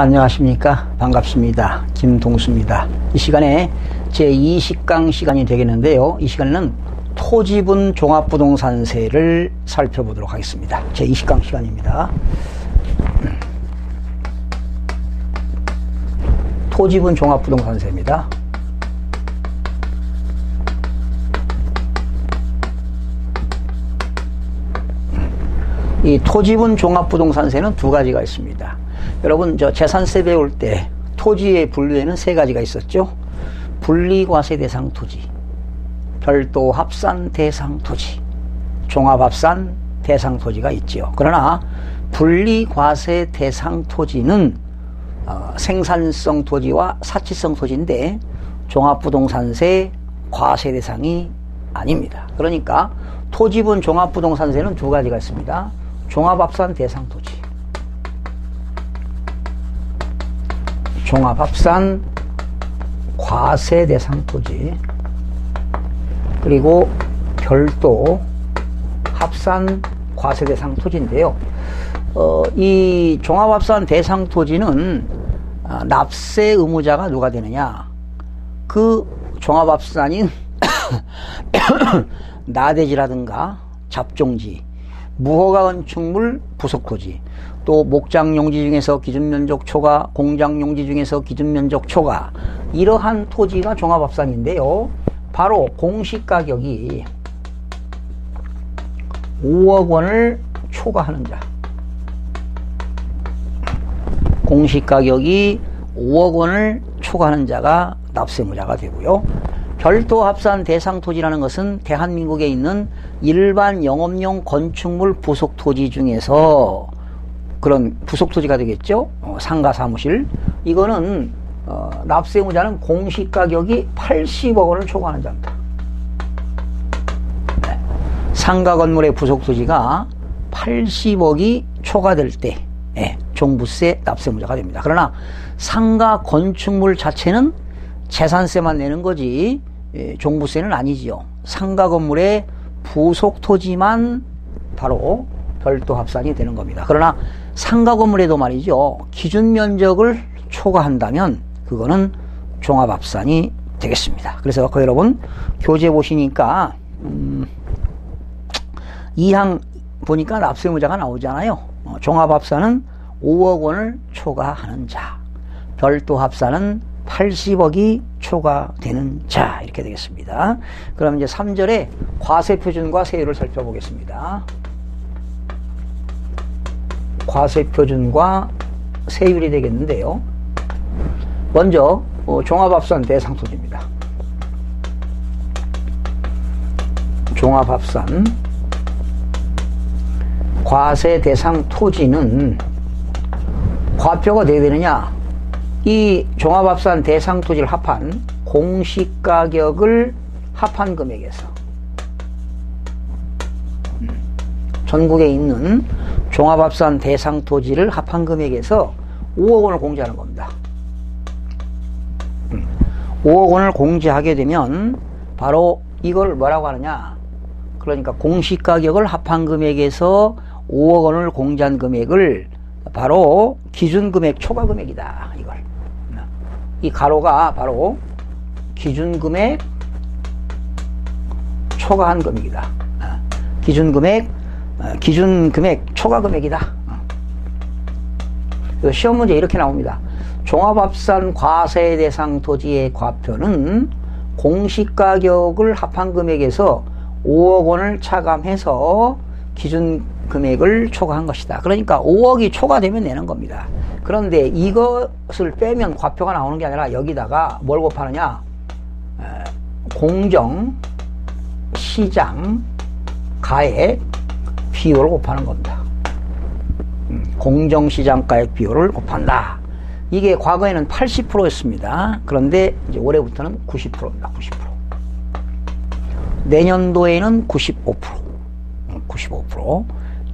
안녕하십니까? 반갑습니다. 김동수입니다. 이 시간에 제2식강 시간이 되겠는데요. 이 시간에는 토지분 종합부동산세를 살펴보도록 하겠습니다. 제2식강 시간입니다. 토지분 종합부동산세입니다. 이 토지분 종합부동산세는 두 가지가 있습니다 여러분 저 재산세 배울 때 토지의 분류에는 세 가지가 있었죠. 분리과세 대상 토지, 별도 합산 대상 토지, 종합 합산 대상 토지가 있지요. 그러나 분리과세 대상 토지는 어, 생산성 토지와 사치성 토지인데 종합부동산세 과세 대상이 아닙니다. 그러니까 토지분 종합부동산세는 두 가지가 있습니다. 종합합산 대상 토지, 종합합산 과세 대 상 토지 그리고 별도 합산 과세 대 상 토지인데요. 어, 이 종합합산 대상 토지는 아, 납세 의무자가 누가 되느냐? 그 종합합산인 나대지라든가 잡종지, 무허가 건축물 부속토지, 또 목장 용지 중에서 기준 면적 초과, 공장 용지 중에서 기준 면적 초과 이러한 토지가 종합합산인데요. 바로 공시 가격이 5억 원을 초과하는 자. 공시 가격이 5억 원을 초과하는 자가 납세무자가 되고요. 별도 합산 대상 토지라는 것은 대한민국에 있는 일반 영업용 건축물 부속 토지 중에서 그런 부속 토지가 되겠죠. 어, 상가 사무실. 이거는 어, 납세 의무자는 공시 가격이 80억 원을 초과하는 자입니다. 네. 상가 건물의 부속 토지가 80억이 초과될 때 네, 종부세 납세 의무자가 됩니다. 그러나 상가 건축물 자체는 재산세만 내는 거지 예, 종부세는 아니지요. 상가 건물의 부속 토지만 바로 별도 합산이 되는 겁니다. 그러나 상가 건물에도 말이죠. 기준 면적을 초과한다면 그거는 종합 합산이 되겠습니다. 그래서 그 여러분 교재 보시니까 음, 2항 보니까 납세무자가 나오잖아요. 어, 종합 합산은 5억 원을 초과하는 자, 별도 합산은 80억이 초과되는 자 이렇게 되겠습니다. 그럼 이제 3절에 과세 표준과 세율을 살펴보겠습니다. 과세 표준과 세율이 되겠는데요. 먼저 어, 종합합산 대상 토지입니다. 종합합산 과세 대상 토지는 과표가 어떻게 되느냐? 이 종합합산 대상 토지를 합한 공시가격을 합한 금액에서 음, 전국에 있는 종합합산 대상 토지를 합한 금액에서 5억 원을 공제하는 겁니다. 5억 음. 원을 공제하게 되면 바로 이걸 뭐라고 하느냐? 그러니까 공시가격을 합한 금액에서 5억 원을 공제한 금액을 바로 기준금액 초과금액이다. 이걸. 이 가로가 바로 기준금액 초과한 금액이다. 어. 기준금액 어, 기준 금액 초과 금액이다. 어. 시험 문제 이렇게 나옵니다. 종합합산 과세 대상 토지의 과표는 공시가격을 합한 금액에서 5억 원을 차감해서 기준 금액을 초과한 것이다. 그러니까 5억이 초과되면 내는 겁니다. 그런데 이것을 빼면 과표가 나오는 게 아니라 여기다가 뭘 곱하느냐? 공정, 시장, 가액, 비율을 곱하는 겁니다. 음, 공정시장가액 비율을 곱한다. 이게 과거에는 80%였습니다. 그런데 이제 올해부터는 90%입니다. 90%. 내년도에는 95%. 95%.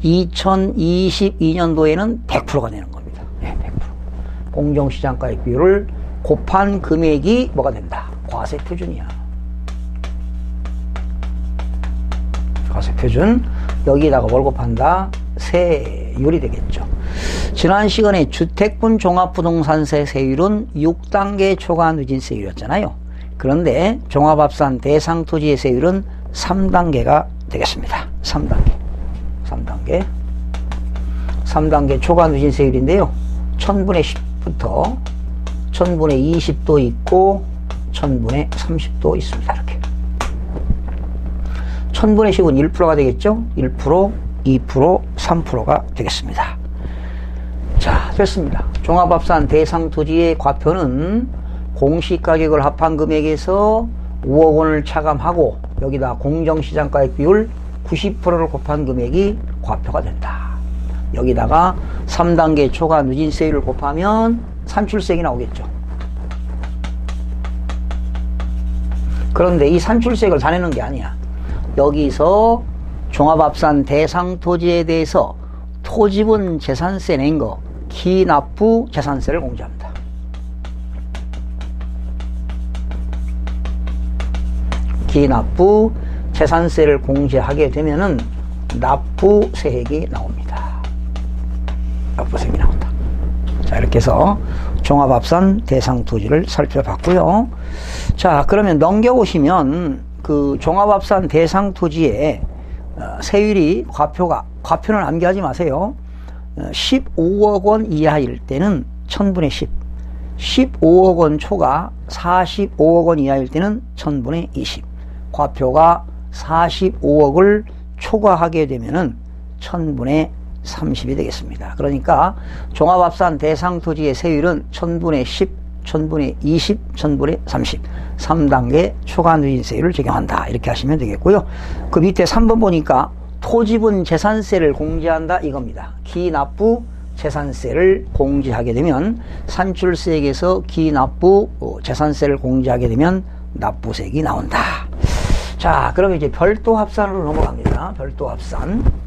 2022년도에는 100%가 되는 겁니다. 네, 100%. 공정시장가액 비율을 곱한 금액이 뭐가 된다? 과세 표준이야. 과세 표준. 여기다가 뭘 곱한다? 세율이 되겠죠. 지난 시간에 주택분 종합부동산세 세율은 6단계 초과 누진세율이었잖아요. 그런데 종합합산 대상토지의 세율은 3단계가 되겠습니다. 3단계. 3단계. 3단계 초과 누진세율인데요. 1000분의 10부터 1000분의 20도 있고 1000분의 30도 있습니다. 이렇게. 1000분의 10은 1%가 되겠죠? 1%, 2%, 3%가 되겠습니다. 자, 됐습니다. 종합합산 대상 토지의 과표는 공시가격을 합한 금액에서 5억 원을 차감하고 여기다 공정시장가액 비율 90%를 곱한 금액이 과표가 된다. 여기다가 3단계 초과 누진세율을 곱하면 산출세액이 나오겠죠. 그런데 이 산출세액을 다 내는 게 아니야. 여기서 종합합산 대상 토지에 대해서 토지분 재산세 낸 거, 기납부 재산세를 공제합니다. 기납부 재산세를 공제하게 되면은 납부 세액이 나옵니다. 납부 세액이 나온다. 자, 이렇게 해서 종합합산 대상 토지를 살펴봤고요. 자, 그러면 넘겨보시면 그 종합합산 대상 토지에 어, 세율이 과표가 과표는 암기하지 마세요. 15억 어, 원 이하일 때는 1000분의 10. 15억 원 초과 45억 원 이하일 때는 1000분의 20. 과표가 45억을 초과하게 되면은 1000분의 30이 되겠습니다. 그러니까 종합합산 대상 토지의 세율은 1000분의 10, 1000분의 20, 1000분의 30. 3단계 초과 누진세율을 적용한다. 이렇게 하시면 되겠고요. 그 밑에 3번 보니까 토지분 재산세를 공제한다 이겁니다. 기납부 재산세를 공제하게 되면 산출세액에서 기납부 어, 재산세를 공제하게 되면 납부세액이 나온다. 자, 그럼 이제 별도 합산으로 넘어갑니다. 별도 합산.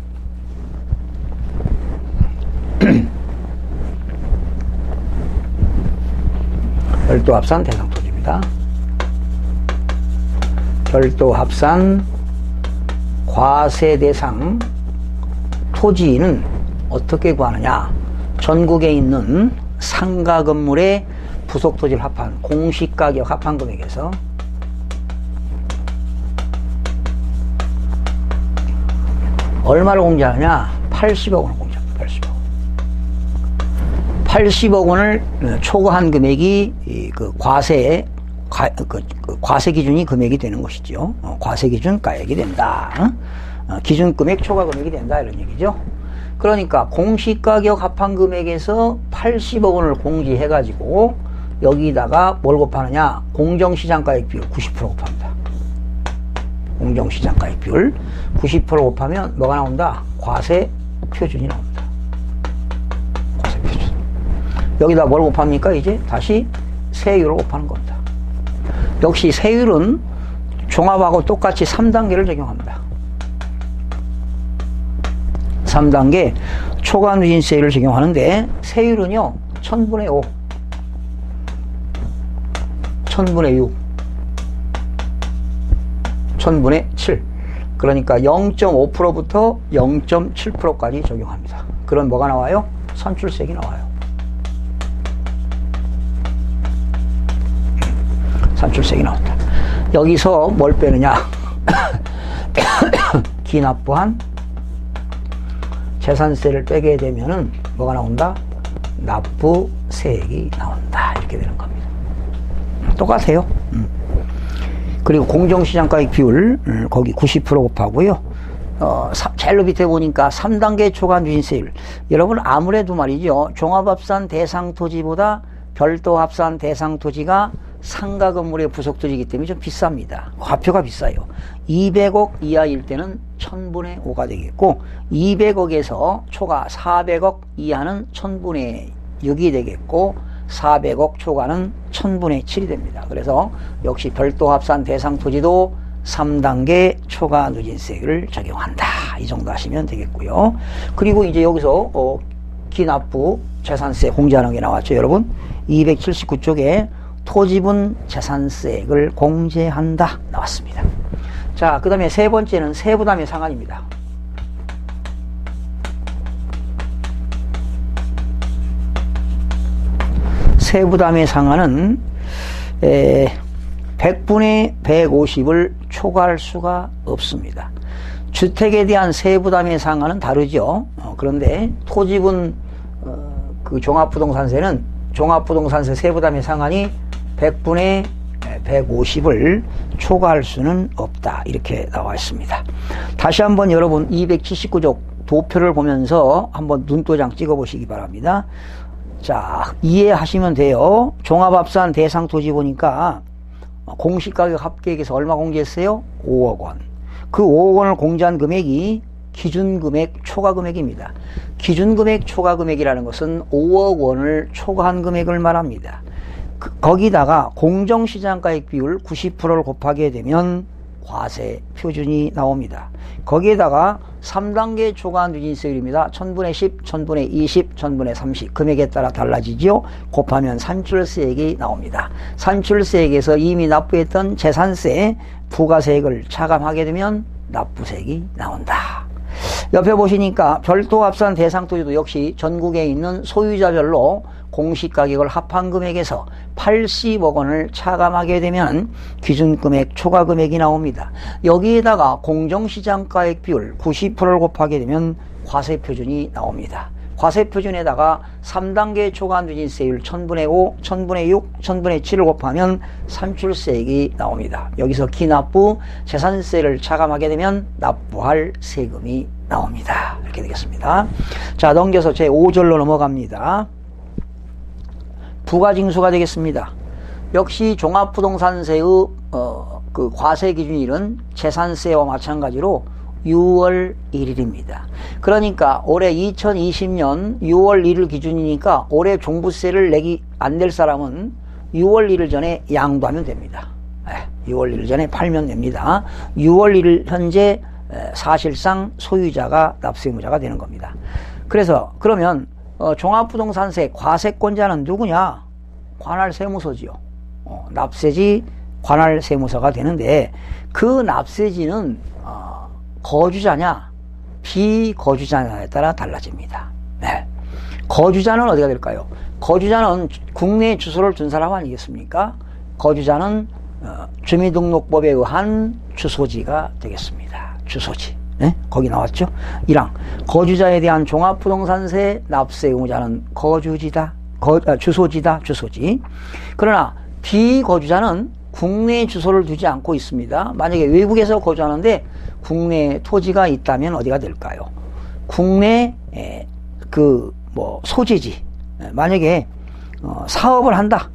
별도 합산 대상 토지입니다. 별도 합산 과세 대상 토지는 어떻게 구하느냐? 전국에 있는 상가 건물의 부속 토지를 합한 공시 가격 합한 금액에서 얼마를 공제하느냐? 80억 원을 공제합니다. 80억. 80억 원을 초과한 금액이 그 과세 과, 그, 그 과세 기준이 금액이 되는 것이죠. 어, 과세 기준 가액이 된다. 어? 어, 기준 금액 초과 금액이 된다 이런 얘기죠. 그러니까 공시가격 합한 금액에서 80억 원을 공제해 가지고 여기다가 뭘 곱하느냐? 공정시장 가액 비율 90% 곱합니다. 공정시장 가액 비율 90% 곱하면 뭐가 나온다? 과세 표준이 나옵니다. 여기다 뭘 곱합니까? 이제 다시 세율을 곱하는 겁니다. 역시 세율은 종합하고 똑같이 3단계를 적용합니다. 3단계 초과 누진세율을 적용하는데 세율은요 1000분의 5 1000분의 6 1000분의 7 그러니까 0.5%부터 0.7%까지 적용합니다. 그럼 뭐가 나와요? 선출세액이 나와요. 산출세액이 나온다. 여기서 뭘 빼느냐? 기납부한 재산세를 빼게 되면은 뭐가 나온다? 납부세액이 나온다. 이렇게 되는 겁니다. 똑같아요. 음. 그리고 공정시장가액 비율 음, 거기 90% 곱하고요. 어, 제일 밑에 보니까 3단계 초과 누진세율. 여러분 아무래도 말이죠. 종합합산 대상 토지보다 별도 합산 대상 토지가 상가 건물의 부속토지이기 때문에 좀 비쌉니다. 화표가 비싸요. 200억 이하일 때는 1000분의 5가 되겠고 200억에서 초과 400억 이하는 1000분의 6이 되겠고 400억 초과는 1000분의 7이 됩니다. 그래서 역시 별도 합산 대상 토지도 3단계 초과 누진세율을 적용한다. 이 정도 하시면 되겠고요. 그리고 이제 여기서 어, 기납부 재산세 공제하는 게 나왔죠, 여러분. 279쪽에 토지분 재산세액을 공제한다 나왔습니다. 자, 그 다음에 세 번째는 세부담의 상한입니다. 세부담의 상한은 에, 100분의 150을 초과할 수가 없습니다. 주택에 대한 세부담의 상한은 다르죠. 어, 그런데 토지분 어, 그 종합부동산세는 종합부동산세 세부담의 상한이 100분의 150을 초과할 수는 없다. 이렇게 나와 있습니다. 다시 한번 여러분 279쪽 도표를 보면서 한번 눈도장 찍어 보시기 바랍니다. 자, 이해하시면 돼요. 종합합산 대상 토지 보니까 공시 가격 합계액에서 얼마 공제했어요? 5억 원. 그 5억 원을 공제한 금액이 기준금액 초과금액입니다. 기준금액 초과금액이라는 것은 5억 원을 초과한 금액을 말합니다. 그, 거기다가 공정시장가액 비율 90%를 곱하게 되면 과세 표준이 나옵니다. 거기에다가 3단계 초과한 누진세율입니다. 1000분의 10, 1000분의 20, 1000분의 30 금액에 따라 달라지죠. 곱하면 산출세액이 나옵니다. 산출세액에서 이미 납부했던 재산세, 부가세액을 차감하게 되면 납부세액이 나온다. 옆에 보시니까 별도 합산 대상 토지도 역시 전국에 있는 소유자별로 공시가격을 합한 금액에서 80억 원을 차감하게 되면 기준금액 초과금액이 나옵니다. 여기에다가 공정시장가액 비율 90%를 곱하게 되면 과세표준이 나옵니다. 과세표준에다가 3단계 초과 누진세율 1000분의 5, 1000분의 6, 1000분의 7을 곱하면 산출세액이 나옵니다. 여기서 기납부 재산세를 차감하게 되면 납부할 세금이 나옵니다. 이렇게 되겠습니다. 자, 넘겨서 제 5절로 넘어갑니다. 부가징수가 되겠습니다. 역시 종합부동산세의 어, 그 과세 기준일은 재산세와 마찬가지로 6월 1일입니다. 그러니까 올해 2020년 6월 1일 기준이니까 올해 종부세를 내기 안낼 사람은 6월 1일 전에 양도하면 됩니다. 6월 1일 전에 팔면 됩니다. 6월 1일 현재 사실상 소유자가 납세의무자가 되는 겁니다. 그래서 그러면 어, 종합부동산세 과세권자는 누구냐? 관할세무서지요. 어, 납세지 관할세무서가 되는데 그 납세지는 어, 거주자냐 비거주자냐에 따라 달라집니다. 네. 거주자는 어디가 될까요? 거주자는 국내 주소를 둔 사람 아니겠습니까? 거주자는 어, 주민등록법에 의한 주소지가 되겠습니다. 주소지. 네? 거기 나왔죠? 1항. 거주자에 대한 종합부동산세 납세 의무자는 거주지다. 거, 아, 주소지다. 주소지. 그러나 비거주자는 국내 주소를 두지 않고 있습니다. 만약에 외국에서 거주하는데 국내 토지가 있다면 어디가 될까요? 국내 그 뭐 소재지. 만약에 어, 사업을 한다.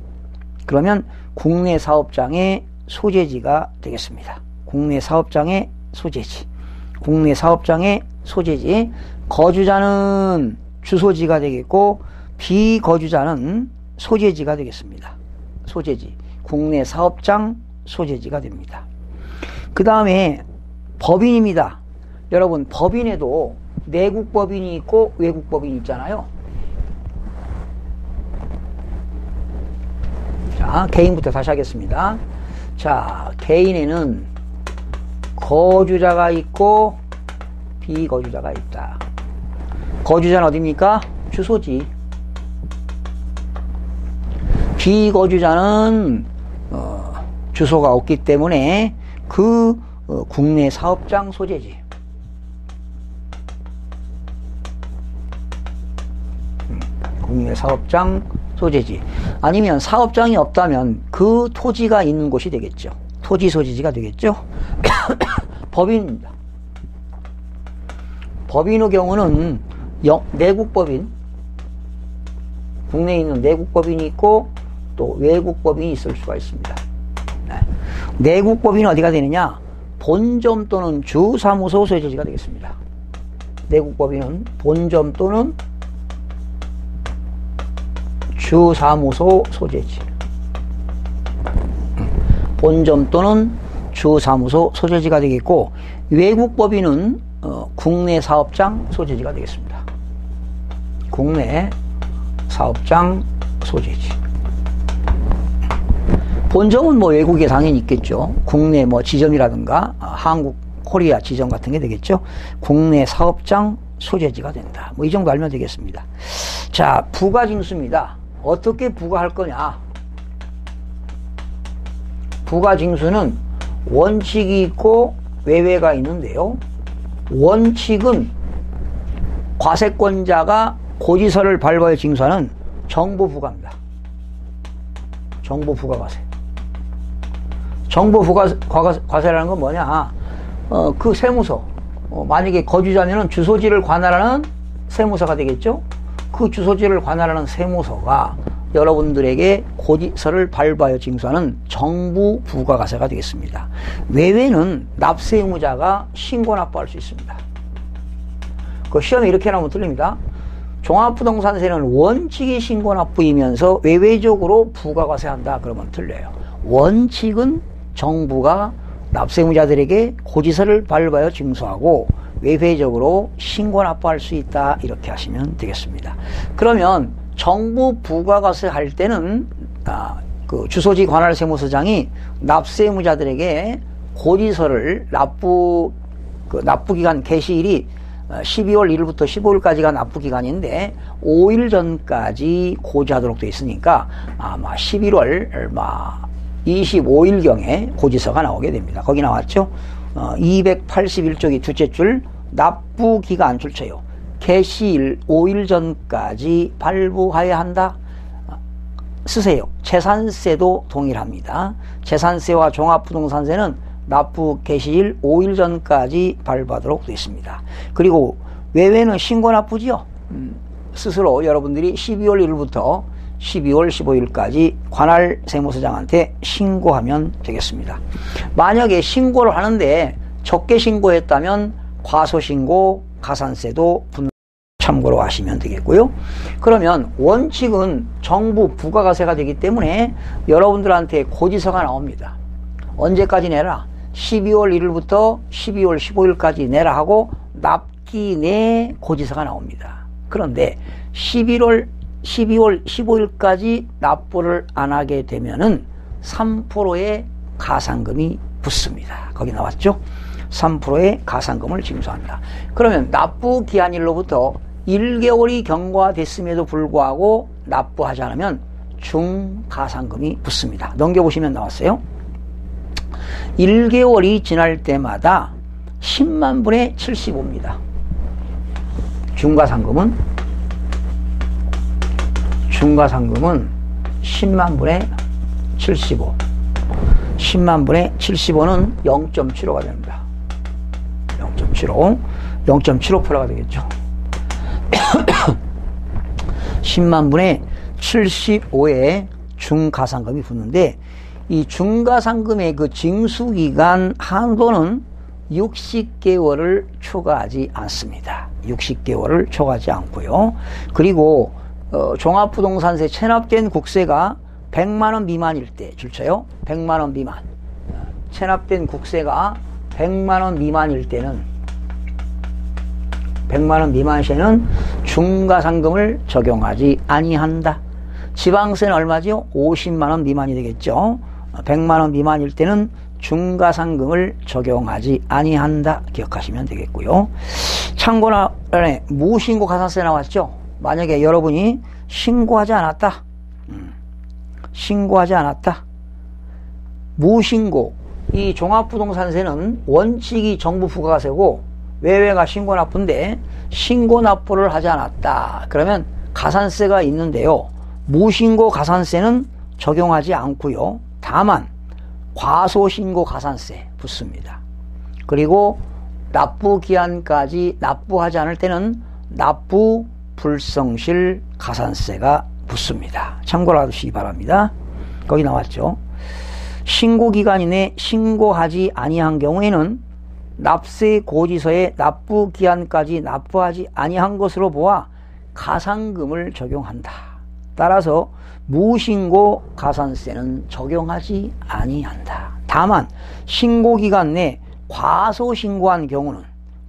그러면 국내 사업장의 소재지가 되겠습니다. 국내 사업장의 소재지. 국내 사업장의 소재지. 거주자는 주소지가 되겠고 비거주자는 소재지가 되겠습니다. 소재지. 국내 사업장 소재지가 됩니다. 그 다음에 법인입니다. 여러분 법인에도 내국 법인이 있고 외국 법인이 있잖아요. 자, 개인부터 다시 하겠습니다. 자, 개인에는 거주자가 있고 비거주자가 있다. 거주자는 어디입니까? 주소지. 비거주자는 어, 주소가 없기 때문에 그 어, 국내 사업장 소재지. 음, 국내 사업장 소재지. 아니면 사업장이 없다면 그 토지가 있는 곳이 되겠죠. 토지 소지지가 되겠죠. 법인입니다. 법인의 경우는 영, 내국법인, 국내에 있는 내국법인이 있고 또 외국법인이 있을 수가 있습니다. 네. 내국법인은 어디가 되느냐? 본점 또는 주사무소 소유지가 되겠습니다. 내국법인은 본점 또는 주사무소 소재지. 본점 또는 주사무소 소재지가 되겠고 외국 법인은 어, 국내 사업장 소재지가 되겠습니다. 국내 사업장 소재지. 본점은 뭐 외국에 당연히 있겠죠. 국내 뭐 지점이라든가 아, 한국, 코리아 지점 같은 게 되겠죠. 국내 사업장 소재지가 된다. 뭐 이 정도 알면 되겠습니다. 자, 부가징수입니다. 어떻게 부과할 거냐? 부과 징수는 원칙이 있고 외외가 있는데요. 원칙은 과세권자가 고지서를 발부하여 징수하는 정부 부과입니다. 정부 부과과세. 정부 부과 과세라는 건 뭐냐? 어, 그 세무서. 어, 만약에 거주자면은 주소지를 관할하는 세무서가 되겠죠? 그 주소지를 관할하는 세무서가 여러분들에게 고지서를 발부하여 징수하는 정부 부가가세가 되겠습니다. 외외는 납세 의무자가 신고 납부할 수 있습니다. 그 시험에 이렇게 나오면 틀립니다. 종합부동산세는 원칙이 신고 납부이면서 외외적으로 부가가세한다 그러면 틀려요. 원칙은 정부가 납세 의무자들에게 고지서를 발부하여 징수하고 외회적으로 신고 납부할 수 있다 이렇게 하시면 되겠습니다. 그러면 정부 부가가세 할 때는 아, 그 주소지 관할 세무서장이 납세 의무자들에게 고지서를 납부 그 납부 기간 개시일이 12월 1일부터 15일까지가 납부 기간인데 5일 전까지 고지하도록 되어 있으니까 아마 11월 25일 경에 고지서가 나오게 됩니다. 거기 나왔죠? 어, 281쪽이 둘째 줄 납부 기간 출처요. 개시일 5일 전까지 발부하여야 한다. 쓰세요. 재산세도 동일합니다. 재산세와 종합부동산세는 납부 개시일 5일 전까지 발부하도록 되어 있습니다. 그리고 외외는 신고 납부지요. 음, 스스로 여러분들이 12월 1일부터 12월 15일까지 관할 세무서장한테 신고하면 되겠습니다. 만약에 신고를 하는데 적게 신고했다면 과소신고, 가산세도 분 참고로 하시면 되겠고요. 그러면 원칙은 정부 부가가세가 되기 때문에 여러분들한테 고지서가 나옵니다. 언제까지 내라? 12월 1일부터 12월 15일까지 내라 하고 납기 내 고지서가 나옵니다. 그런데 11월 12월 15일까지 납부를 안 하게 되면은 3%의 가산금이 붙습니다. 거기 나왔죠? 3%의 가산금을 징수한다. 그러면 납부 기한일로부터 1개월이 경과됐음에도 불구하고 납부하지 않으면 중가산금이 붙습니다. 넘겨보시면 나왔어요. 1개월이 지날 때마다 10만 분의 75입니다. 중가상금은 중가상금은 10만 분의 75 10만 분의 75는 0.75가 됩니다. 0.75 0.75%가 되겠죠. 10만 분의 75의 중가상금이 붙는데 이 중가상금의 그 징수기간 한도는 60개월을 초과하지 않습니다. 60개월을 초과하지 않고요. 그리고 어, 종합부동산세 체납된 국세가 100만 원 미만일 때 줄쳐요. 100만 원 미만. 체납된 국세가 100만 원 미만일 때는 100만원 미만 시에는 중가상금을 적용하지 아니한다. 지방세는 얼마죠? 50만원 미만이 되겠죠. 100만원 미만일 때는 중가상금을 적용하지 아니한다. 기억하시면 되겠고요. 참고나 무신고 가산세 나왔죠? 만약에 여러분이 신고하지 않았다. 음, 신고하지 않았다. 무신고. 이 종합부동산세는 원칙이 정부 부가세고 외외가 신고 납부인데 신고 납부를 하지 않았다. 그러면 가산세가 있는데요. 무신고 가산세는 적용하지 않고요. 다만 과소신고 가산세 붙습니다. 그리고 납부 기한까지 납부하지 않을 때는 납부 불성실 가산세가 붙습니다. 참고로 하시기 바랍니다. 거기 나왔죠. 신고 기간 이내 신고하지 아니한 경우에는 납세 고지서에 납부 기한까지 납부하지 아니한 것으로 보아 가상금을 적용한다. 따라서 무신고 가산세는 적용하지 아니한다. 다만 신고 기간 내 과소신고한 경우는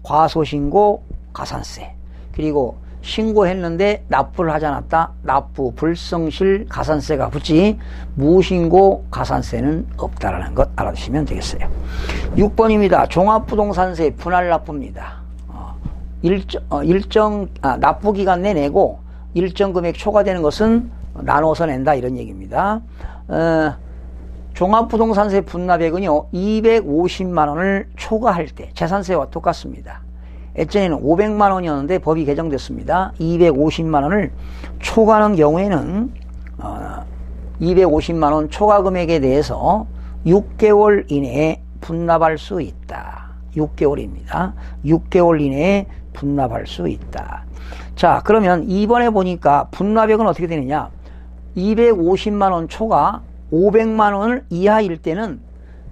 과소신고 가산세 그리고 신고했는데 납부를 하지 않았다. 납부 불성실 가산세가 붙지 무신고 가산세는 없다라는 것 알아두시면 되겠어요. 6번입니다. 종합부동산세 분할 납부입니다. 어, 일정, 어, 일정 아, 납부 기간 내 내고 일정 금액 초과되는 것은 나눠서 낸다 이런 얘기입니다. 어, 종합부동산세 분납액은요 250만 원을 초과할 때 재산세와 똑같습니다. 예전에는 500만 원이었는데 법이 개정됐습니다. 250만 원을 초과하는 경우에는 어, 250만 원 초과 금액에 대해서 6개월 이내에 분납할 수 있다. 6개월입니다. 6개월 이내에 분납할 수 있다. 자, 그러면 이번에 보니까 분납액은 어떻게 되느냐? 250만 원 초과 500만 원을 이하일 때는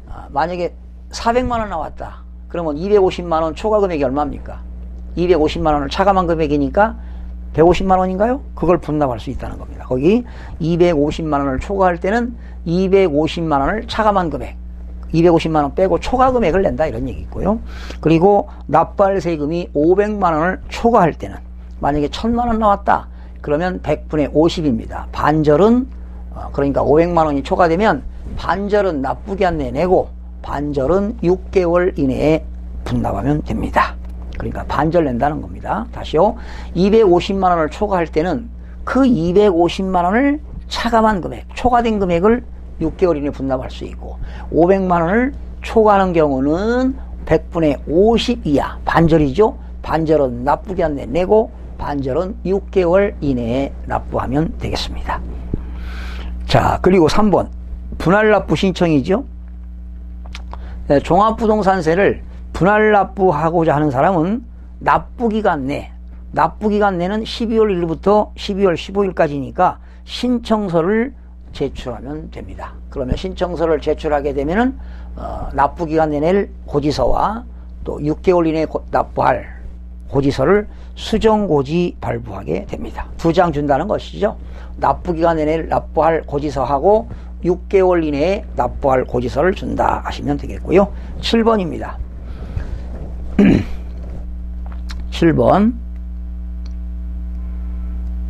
아, 만약에 400만 원 나왔다. 그러면 250만 원 초과 금액이 얼마입니까? 250만 원을 차감한 금액이니까 150만 원인가요? 그걸 분납할 수 있다는 겁니다. 거기 250만 원을 초과할 때는 250만 원을 차감한 금액 250만 원 빼고 초과 금액을 낸다 이런 얘기 있고요. 그리고 납부할 세금이 500만 원을 초과할 때는 만약에 1000만 원 나왔다. 그러면 100분의 50입니다. 반절은 어, 그러니까 500만 원이 초과되면 반절은 납부기 한 내 내고 반절은 6개월 이내에 분납하면 됩니다. 그러니까 반절 낸다는 겁니다. 다시요. 250만 원을 초과할 때는 그 250만 원을 차감한 금액, 초과된 금액을 6개월 이내에 분납할 수 있고 500만 원을 초과하는 경우는 100분의 50 이하 반절이죠. 반절은 납부기 한내 내고 반절은 6개월 이내에 납부하면 되겠습니다. 자, 그리고 3번. 분할 납부 신청이죠. 네, 종합부동산세를 분할 납부하고자 하는 사람은 납부기간 내, 납부기간 내는 12월 1일부터 12월 15일까지니까 신청서를 제출하면 됩니다. 그러면 신청서를 제출하게 되면은 어, 납부기간 내낼 고지서와 또 6개월 이내에 고, 납부할 고지서를 수정고지 발부하게 됩니다. 두 장 준다는 것이죠. 납부기간 내내 납부할 고지서하고 6개월 이내에 납부할 고지서를 준다 하시면 되겠고요. 7번입니다. 7번.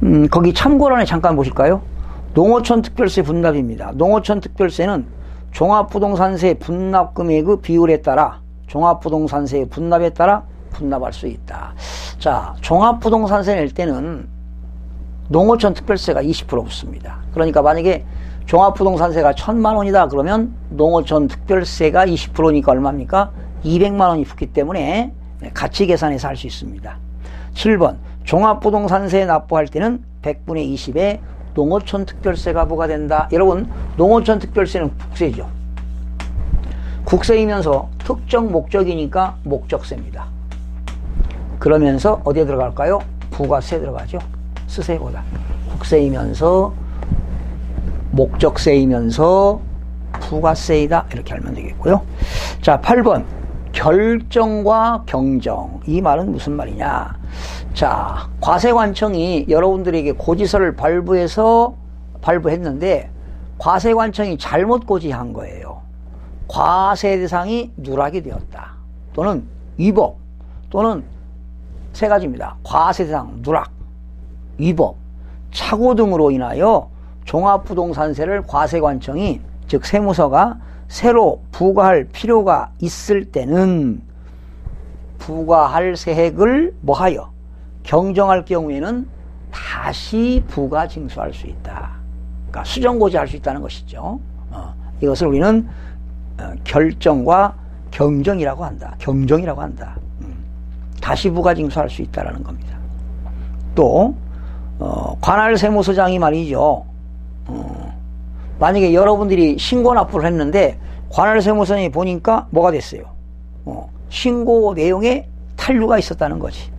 음, 거기 참고란에 잠깐 보실까요? 농어촌 특별세 분납입니다. 농어촌 특별세는 종합부동산세 분납 금액의 비율에 따라 종합부동산세 분납에 따라 분납할 수 있다. 자, 종합부동산세 낼 때는 농어촌 특별세가 20% 붙습니다. 그러니까 만약에 종합부동산세가 천만 원이다 그러면 농어촌 특별세가 20%니까 얼마입니까? 200만 원이 붙기 때문에 가치 계산해서 할 수 있습니다. 7번 종합부동산세 납부할 때는 100분의 20에 농어촌 특별세가 부과된다. 여러분 농어촌 특별세는 국세죠. 국세이면서 특정 목적이니까 목적세입니다. 그러면서 어디에 들어갈까요? 부가세 들어가죠. 스세보다. 국세이면서 목적세이면서 부가세이다. 이렇게 알면 되겠고요. 자, 8번. 결정과 경정. 이 말은 무슨 말이냐? 자, 과세관청이 여러분들에게 고지서를 발부해서 발부했는데 과세관청이 잘못 고지한 거예요. 과세 대상이 누락이 되었다. 또는 위법 또는 세 가지입니다. 과세 대상 누락, 위법, 착오 등으로 인하여 종합부동산세를 과세관청이 즉 세무서가 새로 부과할 필요가 있을 때는 부과할 세액을 뭐하여 경정할 경우에는 다시 부가 징수할 수 있다. 그러니까 수정고지할 수 있다는 것이죠. 어, 이것을 우리는 어, 결정과 경정이라고 한다. 경정이라고 한다. 음, 다시 부가 징수할 수 있다라는 겁니다. 또 어, 관할 세무서장이 말이죠. 어, 만약에 여러분들이 신고 납부를 했는데 관할 세무서장이 보니까 뭐가 됐어요? 어, 신고 내용에 탄류가 있었다는 거지.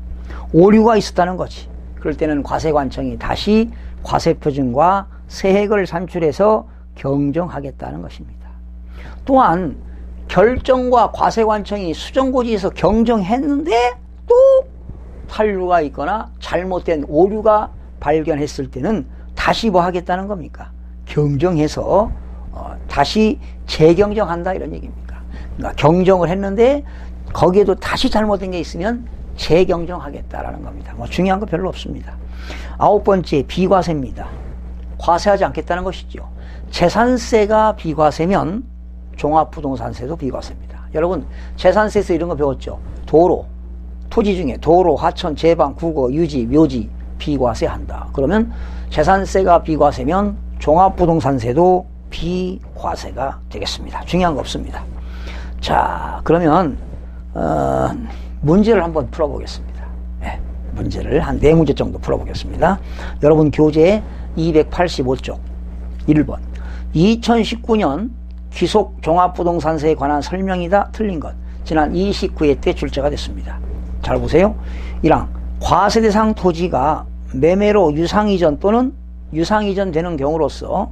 오류가 있었다는 거지. 그럴 때는 과세관청이 다시 과세표준과 세액을 산출해서 경정하겠다는 것입니다. 또한 결정과 과세관청이 수정고지에서 경정했는데 또 탄류가 있거나 잘못된 오류가 발견했을 때는 다시 뭐 하겠다는 겁니까? 경정해서 어, 다시 재경정한다 이런 얘기입니까? 그러니까 경정을 했는데 거기에도 다시 잘못된 게 있으면 재경정하겠다라는 겁니다. 뭐 중요한 거 별로 없습니다. 아홉 번째 비과세입니다. 과세하지 않겠다는 것이죠. 재산세가 비과세면 종합부동산세도 비과세입니다. 여러분 재산세에서 이런 거 배웠죠. 도로, 토지 중에 도로, 하천, 제방, 국어, 유지, 묘지 비과세한다. 그러면 재산세가 비과세면 종합부동산세도 비과세가 되겠습니다. 중요한 거 없습니다. 자, 그러면 어, 문제를 한번 풀어보겠습니다. 네, 문제를 한 네 문제 정도 풀어보겠습니다. 여러분 교재 285쪽 1번 2019년 귀속 종합부동산세에 관한 설명이다 틀린 것 지난 29회 때 출제가 됐습니다. 잘 보세요. 1항 과세 대상 토지가 매매로 유상이전 또는 유상이전 되는 경우로서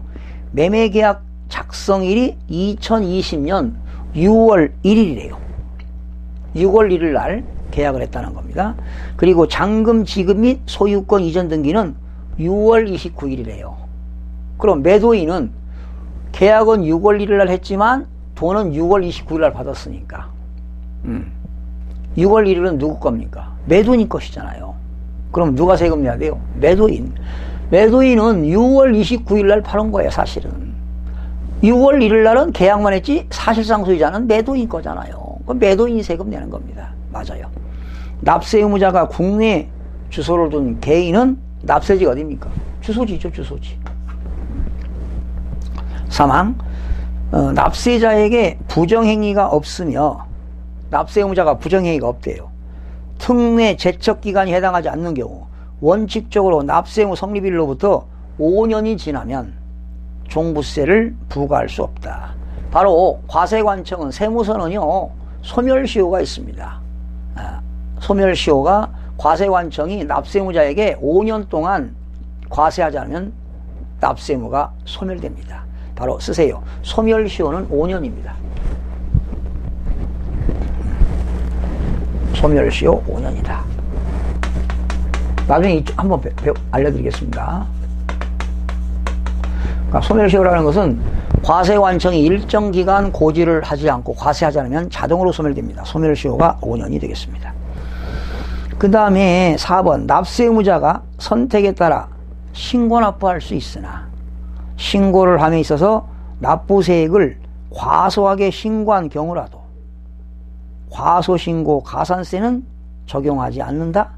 매매계약 작성일이 2020년 6월 1일이래요. 6월 1일 날 계약을 했다는 겁니다. 그리고 잔금 지급 및 소유권 이전 등기는 6월 29일이래요. 그럼 매도인은 계약은 6월 1일 날 했지만 돈은 6월 29일 날 받았으니까. 음. 6월 1일은 누구 겁니까? 매도인 것이잖아요. 그럼 누가 세금 내야 돼요? 매도인. 매도인은 6월 29일 날 파는 거예요, 사실은. 6월 1일 날은 계약만 했지 사실상 소유자는 매도인 거잖아요. 그럼 매도인이 세금 내는 겁니다. 맞아요. 납세 의무자가 국내 주소를 둔 개인은 납세지가 어딥니까? 주소지죠, 주소지. 사망. 어, 납세자에게 부정행위가 없으며 납세 의무자가 부정행위가 없대요. 특례 제척 기간이 해당하지 않는 경우 원칙적으로 납세 의무 성립일로부터 5년이 지나면 종부세를 부과할 수 없다. 바로 과세관청은 세무서는요 소멸시효가 있습니다. 아, 소멸시효가 과세관청이 납세무자에게 5년 동안 과세하지 않으면 납세무가 소멸됩니다. 바로 쓰세요. 소멸시효는 5년입니다. 소멸시효 5년이다. 나중에 한번 알려드리겠습니다. 그러니까 소멸시효라는 것은 과세관청이 일정 기간 고지를 하지 않고 과세하지 않으면 자동으로 소멸됩니다. 소멸시효가 5년이 되겠습니다. 그 다음에 4번 납세 의무자가 선택에 따라 신고 납부할 수 있으나 신고를 함에 있어서 납부세액을 과소하게 신고한 경우라도 과소신고 가산세는 적용하지 않는다?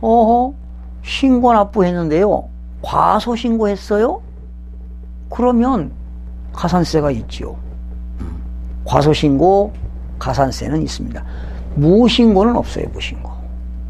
어허, 신고 납부했는데요. 과소신고했어요? 그러면 가산세가 있지요. 과소신고, 가산세는 있습니다. 무신고는 없어요, 무신고.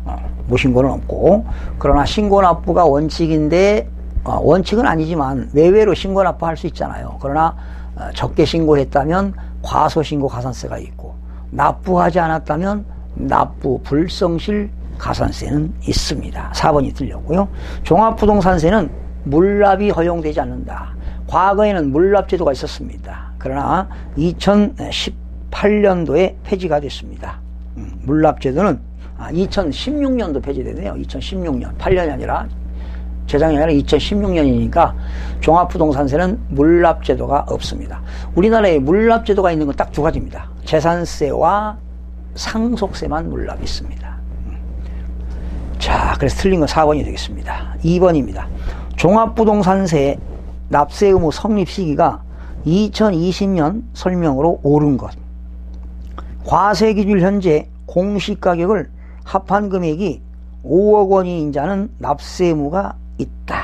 어, 무신고는 없고. 그러나 신고 납부가 원칙인데, 어, 원칙은 아니지만 외외로 신고 납부할 수 있잖아요. 그러나 어, 적게 신고했다면 과소신고 가산세가 있고, 납부하지 않았다면 납부 불성실 가산세는 있습니다. 4번이 틀렸고요. 종합부동산세는 물납이 허용되지 않는다. 과거에는 물납제도가 있었습니다. 그러나 2018년도에 폐지가 됐습니다. 음, 물납제도는 2016년도 아, 폐지되네요. 2016년. 8년이 아니라 재작년이 아니라 2016년이니까 종합부동산세는 물납제도가 없습니다. 우리나라에 물납제도가 있는 건 딱 두 가지입니다. 재산세와 상속세만 물납이 있습니다. 음. 자, 그래서 틀린 건 4번이 되겠습니다. 2번입니다. 종합부동산세 납세 의무 성립 시기가 2020년 설명으로 옳은 것. 과세 기준 현재 공시 가격을 합한 금액이 5억 원인 자는 납세 의무가 있다.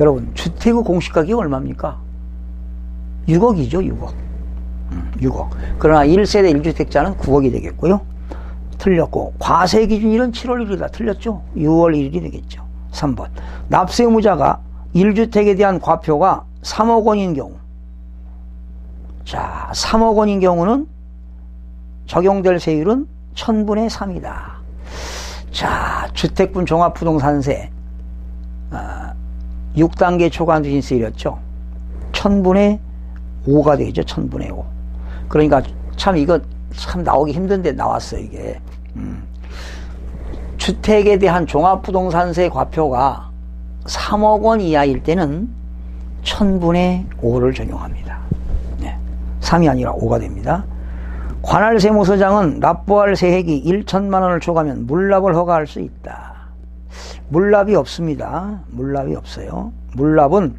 여러분, 주택의 공시 가격이 얼마입니까? 6억이죠, 6억. 6억. 음, 그러나 1세대 1주택자는 9억이 되겠고요. 틀렸고, 과세 기준일은 7월 1일이다. 틀렸죠? 6월 1일이 되겠죠. 3번. 납세 의무자가 1주택에 대한 과표가 3억 원인 경우 자 3억 원인 경우는 적용될 세율은 1000분의 3이다. 자 주택분 종합부동산세 어, 6단계 초과한 주신세율이었죠. 1000분의 5가 되겠죠. 1000분의 5. 그러니까 참 이거 참 나오기 힘든데 나왔어 이게. 음. 주택에 대한 종합부동산세 과표가 3억 원 이하일 때는 1000분의 5를 적용합니다. 네. 3이 아니라 5가 됩니다. 관할 세무서장은 납부할 세액이 1천만 원을 초과하면 물납을 허가할 수 있다. 물납이 없습니다. 물납이 없어요. 물납은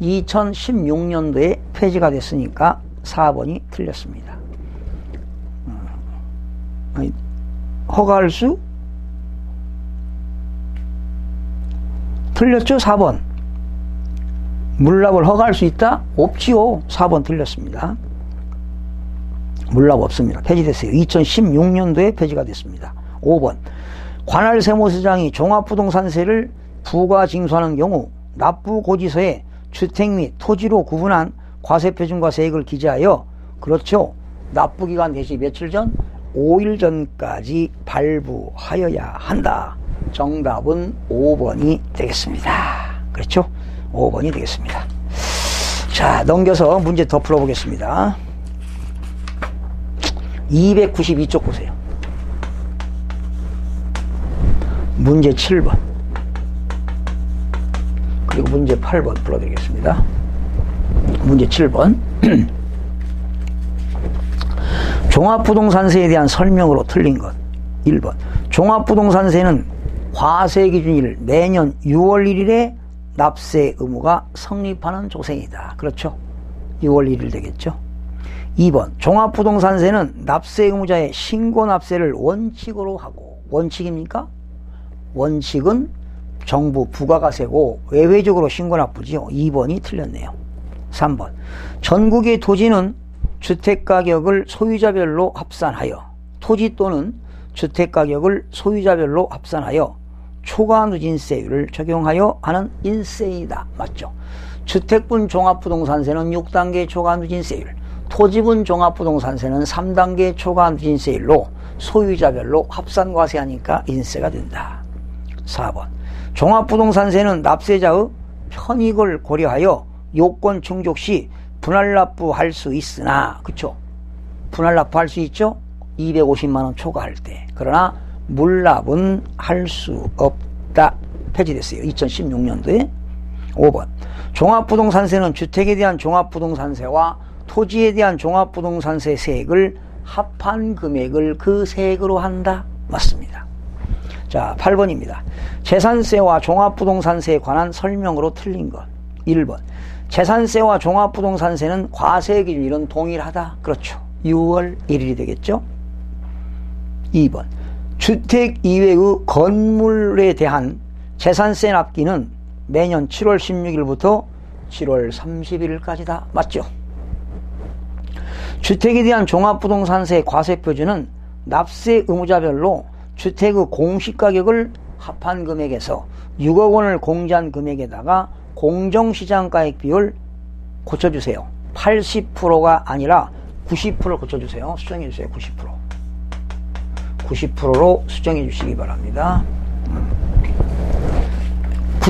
2016년도에 폐지가 됐으니까 4번이 틀렸습니다. 어, 허가할 수 틀렸죠? 4번. 물납을 허가할 수 있다? 없지요. 4번 틀렸습니다. 물납 없습니다. 폐지됐어요. 2016년도에 폐지가 됐습니다. 5번. 관할 세무서장이 종합부동산세를 부과 징수하는 경우 납부고지서에 주택 및 토지로 구분한 과세표준과 세액을 기재하여 그렇죠. 납부기간 대시 며칠 전? 5일 전까지 발부하여야 한다. 정답은 5번이 되겠습니다. 그렇죠? 5번이 되겠습니다. 자, 넘겨서 문제 더 풀어보겠습니다. 292쪽 보세요. 문제 7번. 그리고 문제 8번 불러드리겠습니다. 문제 7번. 종합부동산세에 대한 설명으로 틀린 것. 1번. 종합부동산세는 과세 기준일 매년 6월 1일에 납세 의무가 성립하는 조세이다. 그렇죠? 6월 1일 되겠죠? 2번. 종합부동산세는 납세 의무자의 신고 납세를 원칙으로 하고, 원칙입니까? 원칙은 정부 부가가세고 외회적으로 신고 납부지요. 2번이 틀렸네요. 3번. 전국의 토지는 주택가격을 소유자별로 합산하여 토지 또는 주택가격을 소유자별로 합산하여 초과 누진세율을 적용하여 하는 인세이다. 맞죠? 주택분 종합부동산세는 6단계 초과 누진세율, 토지분 종합부동산세는 3단계 초과 누진세율로 소유자별로 합산과세하니까 인세가 된다. 4번. 종합부동산세는 납세자의 편익을 고려하여 요건 충족 시 분할 납부할 수 있으나 그쵸? 분할 납부할 수 있죠? 250만 원 초과할 때. 그러나 물납은 할 수 없다. 폐지됐어요. 2016년도에 5번. 종합부동산세는 주택에 대한 종합부동산세와 토지에 대한 종합부동산세 세액을 합한 금액을 그 세액으로 한다. 맞습니다. 자, 8번입니다. 재산세와 종합부동산세에 관한 설명으로 틀린 것. 1번. 재산세와 종합부동산세는 과세 기준일은 동일하다. 그렇죠. 6월 1일이 되겠죠. 2번. 주택 이외의 건물에 대한 재산세 납기는 매년 7월 16일부터 7월 31일까지다. 맞죠? 주택에 대한 종합부동산세 과세표준은 납세 의무자별로 주택의 공시가격을 합한 금액에서 6억 원을 공제한 금액에다가 공정시장가액 비율 고쳐주세요. 80%가 아니라 90% 고쳐주세요. 수정해주세요. 90%. 90%로 수정해 주시기 바랍니다.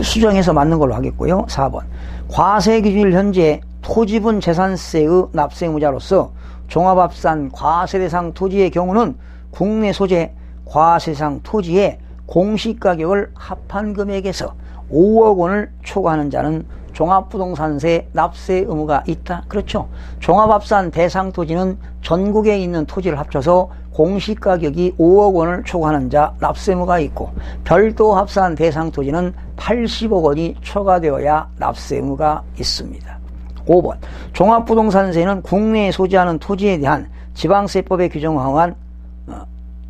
수정해서 맞는 걸로 하겠고요. 4번. 과세 기준일 현재 토지분 재산세의 납세의무자로서 종합합산 과세대상 토지의 경우는 국내 소재 과세상 토지의 공시가격을 합한 금액에서 5억 원을 초과하는 자는 종합부동산세 납세 의무가 있다. 그렇죠. 종합합산 대상 토지는 전국에 있는 토지를 합쳐서 공시가격이 5억 원을 초과하는 자 납세 의무가 있고 별도 합산 대상 토지는 80억 원이 초과되어야 납세 의무가 있습니다. 5번 종합부동산세는 국내에 소지하는 토지에 대한 지방세법의 규정에 의한 어,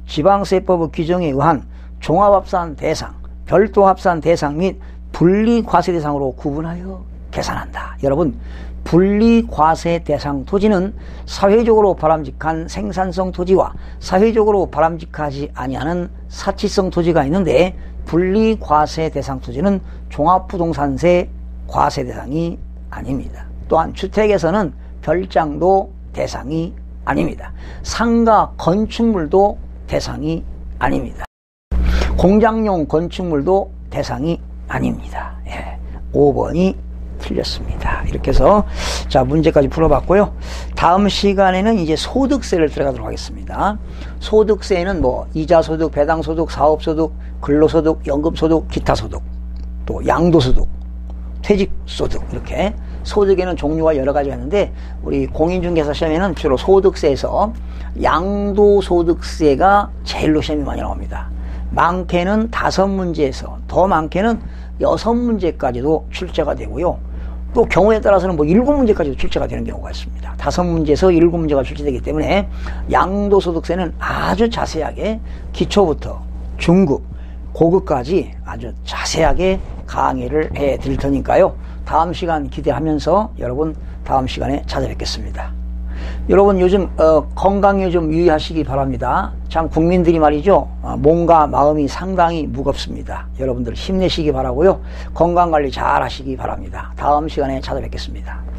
지방세법의 규정에 의한 종합합산 대상, 별도 합산 대상 및 분리 과세 대상으로 구분하여 계산한다. 여러분, 분리 과세 대상 토지는 사회적으로 바람직한 생산성 토지와 사회적으로 바람직하지 아니하는 사치성 토지가 있는데 분리 과세 대상 토지는 종합부동산세 과세 대상이 아닙니다. 또한 주택에서는 별장도 대상이 아닙니다. 상가 건축물도 대상이 아닙니다. 공장용 건축물도 대상이 아닙니다. 예. 5번이 틀렸습니다. 이렇게 해서 자 문제까지 풀어봤고요. 다음 시간에는 이제 소득세를 들어가도록 하겠습니다. 소득세는 뭐 이자소득, 배당소득, 사업소득, 근로소득, 연금소득, 기타소득, 또 양도소득, 퇴직소득 이렇게 소득에는 종류가 여러 가지가 있는데 우리 공인중개사 시험에는 주로 소득세에서 양도소득세가 제일로 시험이 많이 나옵니다. 많게는 다섯 문제에서 더 많게는 여섯 문제까지도 출제가 되고요. 또 경우에 따라서는 뭐 일곱 문제까지도 출제가 되는 경우가 있습니다. 다섯 문제에서 일곱 문제가 출제되기 때문에 양도소득세는 아주 자세하게 기초부터 중급, 고급까지 아주 자세하게 강의를 해 드릴 테니까요. 다음 시간 기대하면서 여러분 다음 시간에 찾아뵙겠습니다. 여러분 요즘 어, 건강에 좀 유의하시기 바랍니다. 참 국민들이 말이죠. 어, 몸과 마음이 상당히 무겁습니다. 여러분들 힘내시기 바라고요. 건강관리 잘 하시기 바랍니다. 다음 시간에 찾아뵙겠습니다.